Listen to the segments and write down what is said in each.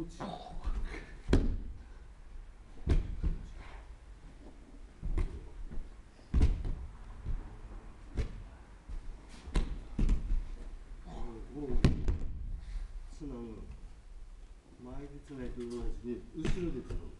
こっちこうつなぐ前でつないと同じに後ろでつなぐ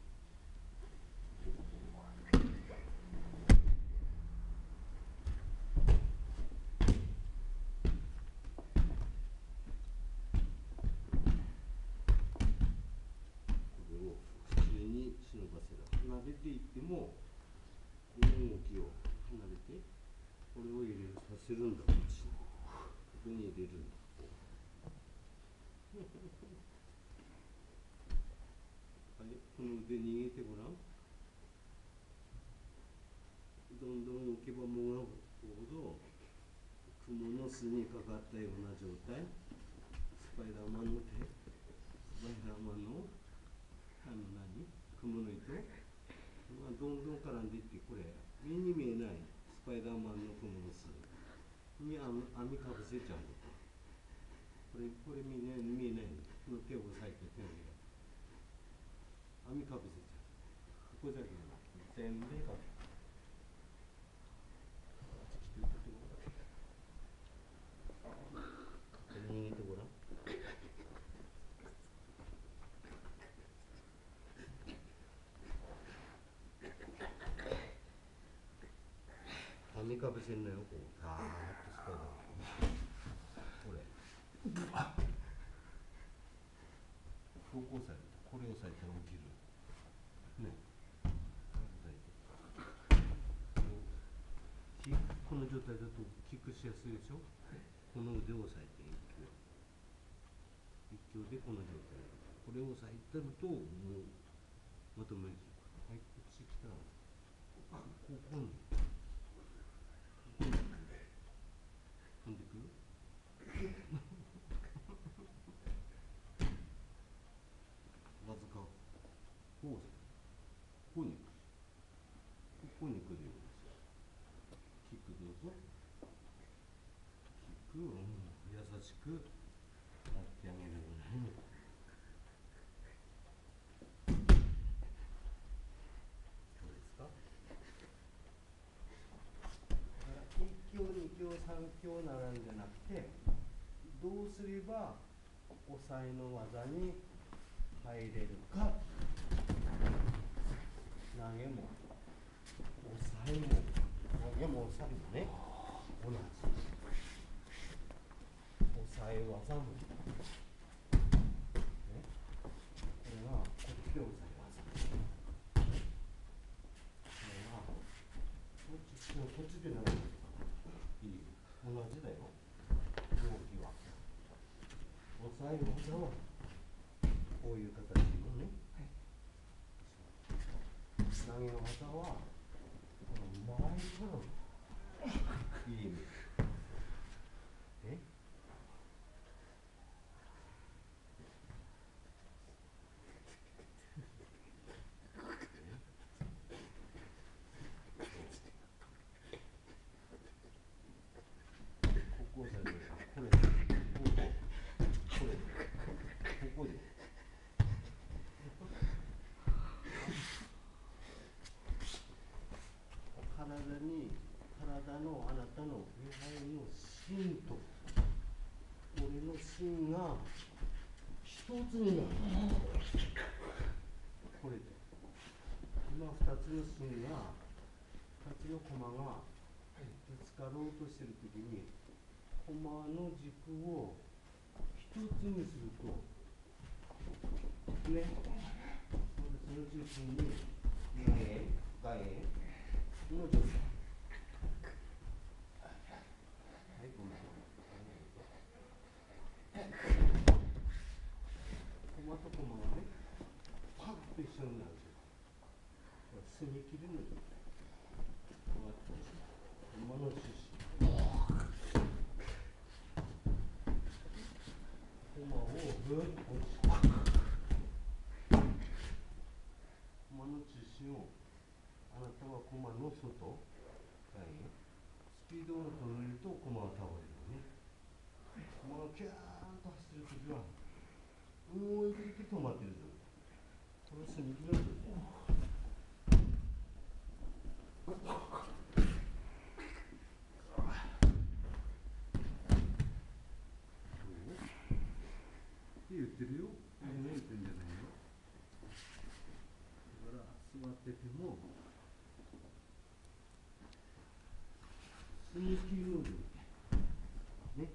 これを普通に忍ばせる離れていってもこの動きを離れてこれを入れるさせるんだこっちに。ここに入れるんだはい、この腕握ってごらん？どんどん動けばもがくほど雲の巣にかかったような状態？スパイダーマンの手？スパイダーマンのあの何雲の糸、どんどん絡んでいってこれ目に見えないスパイダーマンのこの巣に網網かぶせちゃうのこれこれ見えない見えないの。手を押さえて手を入れ網かぶせちゃうここだけじゃなくて全部かぶせ逃げてごらん網かぶせんのよこうガーッとスパイダーこれここ押さえるこれ押さえたら起きるねこの状態だとキックしやすいでしょこの腕を押さえて一挙一挙でこの状態これを押さえてるともうまとめるはいこっち来たらここに飛んでくるわずかこうここに行くここに来るようですキックどうぞキックを、うん、優しくやってあげるようにどうですか1強2強3強ならんじゃなくてどうすれば抑えの技に入れるか投げも抑えも投げも抑えもね同じ抑え技もねこれがこっちで抑え技これがこっちこっちで投げるいい同じだよ動きは抑える技はこういう形のね、投げの技はこの前からいい意味えここ押さえてこれこここれここで体に体のあなたの礼拝の芯と俺の芯が一つになるこれで今二つの芯が二つの駒がぶつかろうとしてる時に駒の軸を一つにするとねその中心に外縁外縁の状態攻めき馬の獅馬を馬のをあなたは駒の外スピードを取るとは倒れるねがキャーンと走ってる時は思い切って止まってるぞ座っててもよりね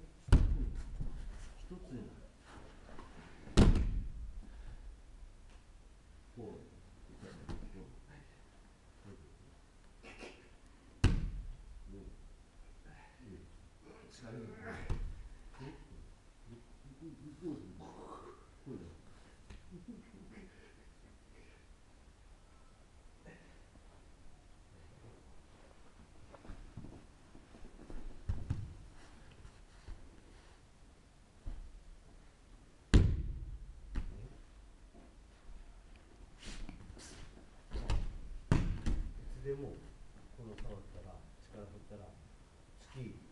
一つにう。Thank you. ったら月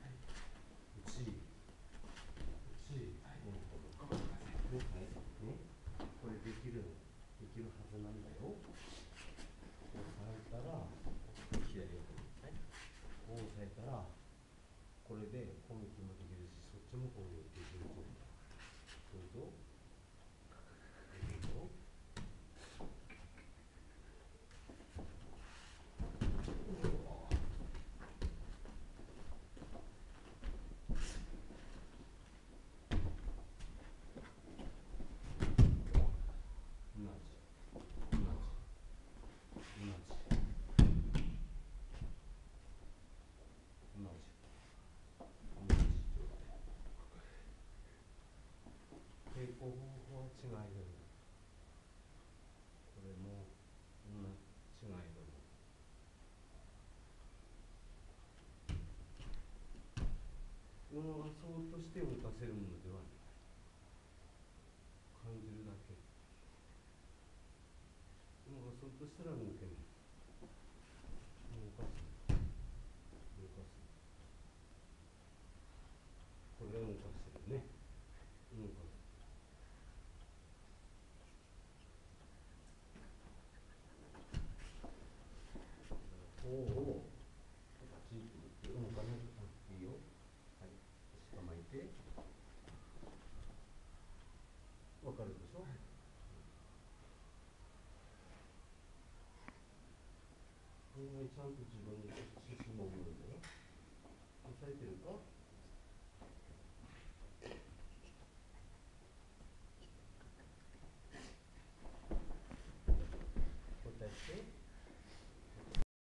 違いでもこれもこんな違いでも。このそうとして動たせるものではない。感じるだけ。物がそうとしたら動けない。動かす恋愛ちゃんと自分に進むものだよ。抑えてるか？